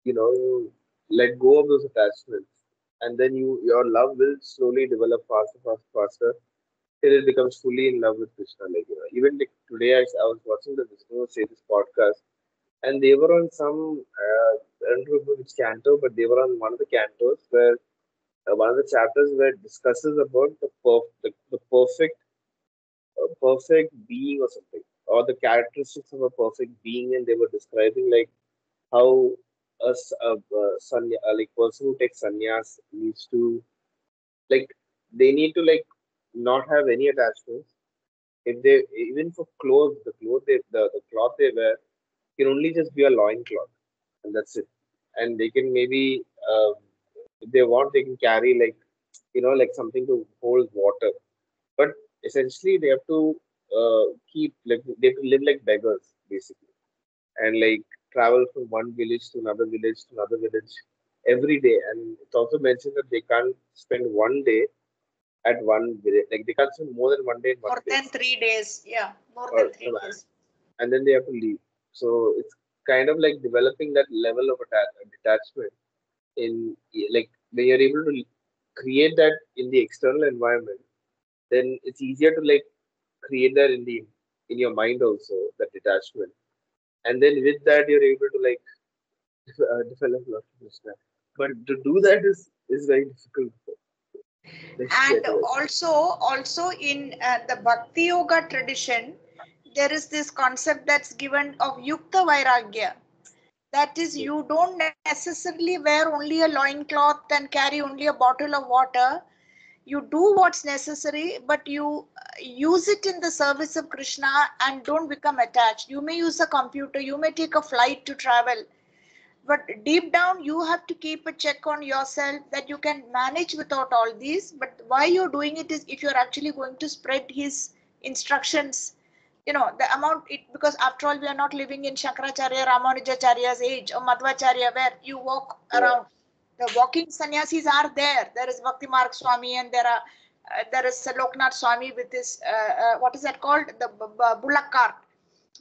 you know, you let go of those attachments and then you your love will slowly develop faster, faster, faster till it becomes fully in love with Krishna. Like you know, even like today I, I was watching the Vishnu say this podcast, and they were on some uh, I don't remember which canto, but they were on one of the cantos where uh, one of the chapters where it discusses about the perf- the, the perfect uh, perfect being or something or the characteristics of a perfect being and they were describing like how a, a, a sanya, like person who takes sannyas needs to like they need to like not have any attachments. If they even for clothes, the clothes they the, the cloth they wear can only just be a loin cloth, and that's it. And they can maybe um, if they want they can carry like you know like something to hold water, but essentially they have to uh, keep like they live like beggars basically, and like travel from one village to another village to another village every day. And it's also mentioned that they can't spend one day at one village. Like they can't spend more than one day. more than three days. Yeah, more or, than three days. And then they have to leave. So it's kind of like developing that level of detachment in like when you're able to create that in the external environment, then it's easier to like create that in the in your mind also that detachment and then with that you're able to like uh, develop love for But to do that is is very difficult. And also, also in uh, the Bhakti Yoga tradition, there is this concept that's given of Yukta Vairagya. That is, you don't necessarily wear only a loincloth and carry only a bottle of water. You do what's necessary, but you uh, use it in the service of Krishna and don't become attached. You may use a computer, you may take a flight to travel, but deep down, you have to keep a check on yourself that you can manage without all these. But why you're doing it is if you're actually going to spread his instructions you know the amount it because after all we are not living in Shankaracharya Ramanujacharya's age or Madhvacharya where you walk Yeah. around. The walking sannyasis are there. There is Bhakti Marg Swami and there are uh, there is Loknath Swami with his uh, uh, what is that called the b- b- bullock cart,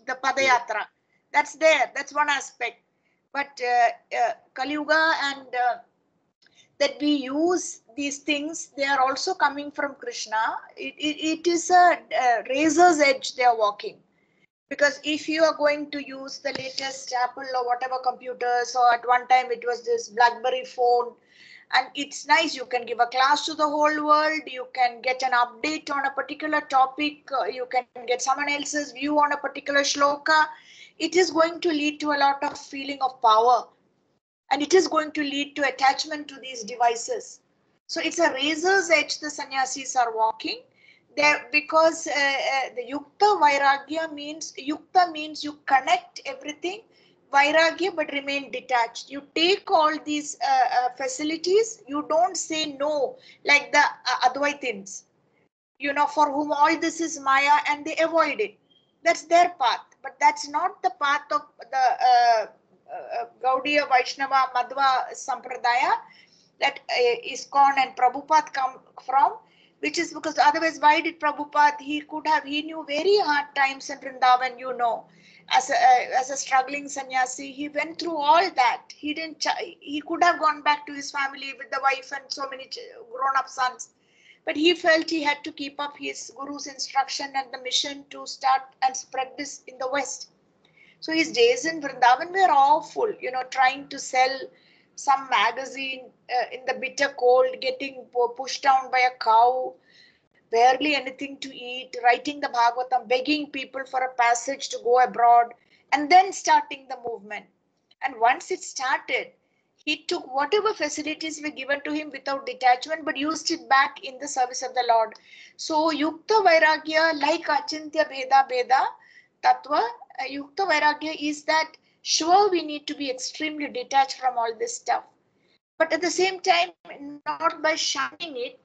the Padayatra. That's there. That's one aspect. But uh, Kali and that we use these things, they are also coming from Krishna. It, it, it is a uh, razor's edge they are walking. Because if you are going to use the latest Apple or whatever computers, or at one time it was this Blackberry phone, and it's nice, you can give a class to the whole world, you can get an update on a particular topic, uh, you can get someone else's view on a particular shloka. It is going to lead to a lot of feeling of power and it is going to lead to attachment to these devices. So it's a razor's edge the sannyasis are walking there because uh, uh, the yukta vairagya means yukta means you connect everything vairagya but remain detached. You take all these uh, uh, facilities you don't say no like the uh, advaitins you know for whom all this is maya and they avoid it. That's their path but that's not the path of the uh, uh, Gaudiya Vaishnava Madhva Sampradaya that uh, and Prabhupada come from, which is because otherwise, why did Prabhupada? He could have, he knew very hard times in Vrindavan, you know. As a, uh, as a struggling sannyasi, he went through all that. He didn't, he could have gone back to his family with the wife and so many ch- grown up sons. But he felt he had to keep up his guru's instruction and the mission to start and spread this in the West. So his days in Vrindavan were awful, you know, trying to sell some magazine uh, in the bitter cold, getting pushed down by a cow, barely anything to eat, writing the Bhagavatam, begging people for a passage to go abroad, and then starting the movement. And once it started, he took whatever facilities were given to him without detachment, but used it back in the service of the Lord. So Yukta Vairagya, like Achintya Bheda Abheda, Tattva, uh, Yukta Vairagya is that sure we need to be extremely detached from all this stuff. But at the same time, not by shunning it,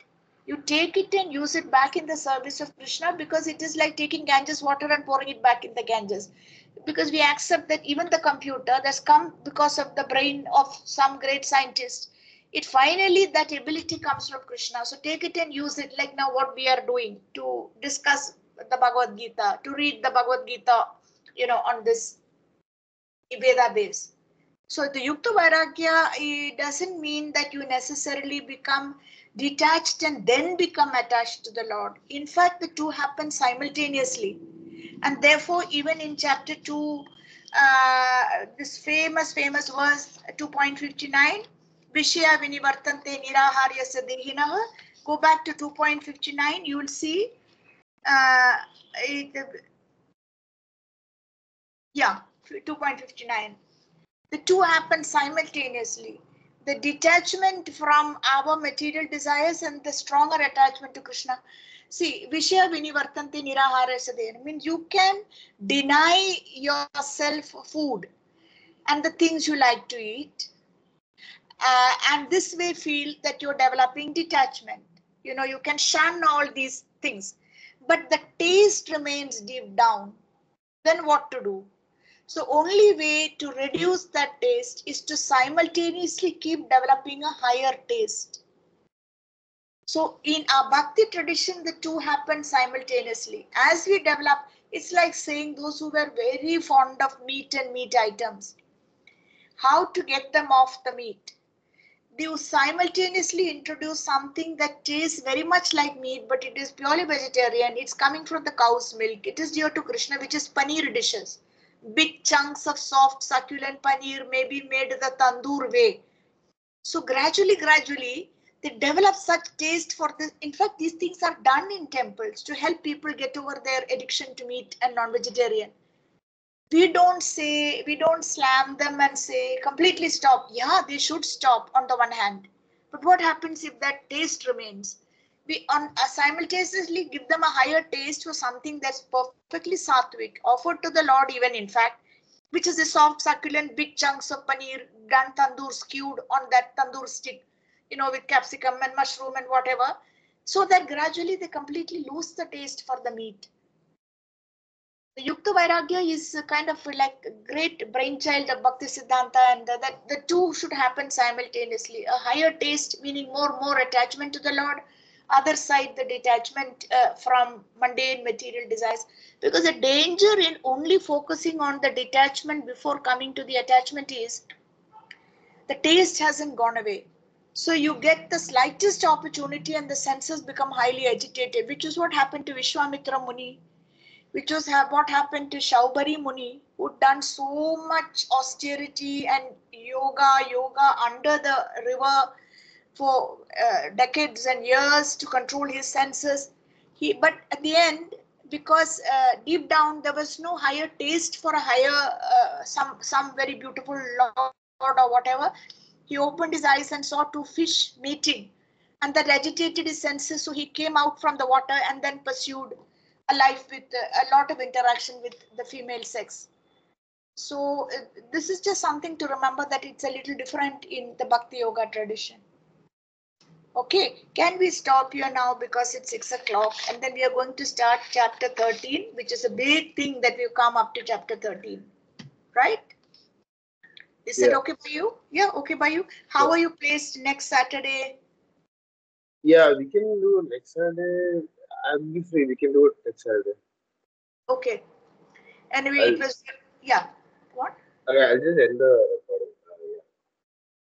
you take it and use it back in the service of Krishna because it is like taking Ganges water and pouring it back in the Ganges. Because we accept that even the computer that's come because of the brain of some great scientist, it finally that ability comes from Krishna. So take it and use it like now what we are doing to discuss the Bhagavad Gita, to read the Bhagavad Gita, you know, on this Vedabase. So the Yukta Vairagya it doesn't mean that you necessarily become detached and then become attached to the Lord. In fact, the two happen simultaneously. And therefore, even in chapter 2, uh, this famous, famous verse 2.59, Vishya Vinivartante Niraharya Sadehinaha, go back to 2.59, you will see uh, it, yeah, 2.59. The two happen simultaneously. The detachment from our material desires and the stronger attachment to Krishna. See, Vishya Nirahara Sadena means you can deny yourself food and the things you like to eat. Uh, and this way feel that you're developing detachment. You know, you can shun all these things, but the taste remains deep down. Then what to do? So only way to reduce that taste is to simultaneously keep developing a higher taste. So in our bhakti tradition, the two happen simultaneously. As we develop, it's like saying those who were very fond of meat and meat items, how to get them off the meat. You simultaneously introduce something that tastes very much like meat, but it is purely vegetarian. It's coming from the cow's milk. It is dear to Krishna, which is paneer dishes big chunks of soft succulent paneer may be made the tandoor way. So gradually, gradually, they develop such taste for this. In fact, these things are done in temples to help people get over their addiction to meat and non-vegetarian. we don't say, we don't slam them and say completely stop. Yeah, they should stop on the one hand. But what happens if that taste remains? We on, uh, simultaneously give them a higher taste for something that's perfectly sattvic, offered to the Lord, even in fact, which is a soft, succulent, big chunks of paneer done tandoor skewed on that tandoor stick, you know, with capsicum and mushroom and whatever, so that gradually they completely lose the taste for the meat. The Yukta Vairagya is kind of like a great brainchild of Bhakti Siddhanta, and that the two should happen simultaneously. A higher taste, meaning more more attachment to the Lord, other side the detachment uh, from mundane material desires. Because the danger in only focusing on the detachment before coming to the attachment is the taste hasn't gone away. So you get the slightest opportunity and the senses become highly agitated which is what happened to vishwamitra muni which was what happened to Saubhari muni who'd done so much austerity and yoga yoga under the river for uh, decades and years to control his senses. He, but at the end, because uh, deep down there was no higher taste for a higher, uh, some some very beautiful lord or whatever, he opened his eyes and saw two fish mating. and that agitated his senses. So he came out from the water and then pursued a life with uh, a lot of interaction with the female sex. So uh, this is just something to remember that it's a little different in the Bhakti Yoga tradition. Okay, can we stop here now because it's six o'clock and then we are going to start chapter 13, which is a big thing that we've come up to chapter 13, right? Is Yeah. it okay by you? Yeah, okay by you. How Yeah. are you placed next Saturday? Yeah, we can do it next Saturday. I'm be free. We can do it next Saturday. Okay. Anyway, it I'll- was, yeah, what? Okay, I'll just end the recording.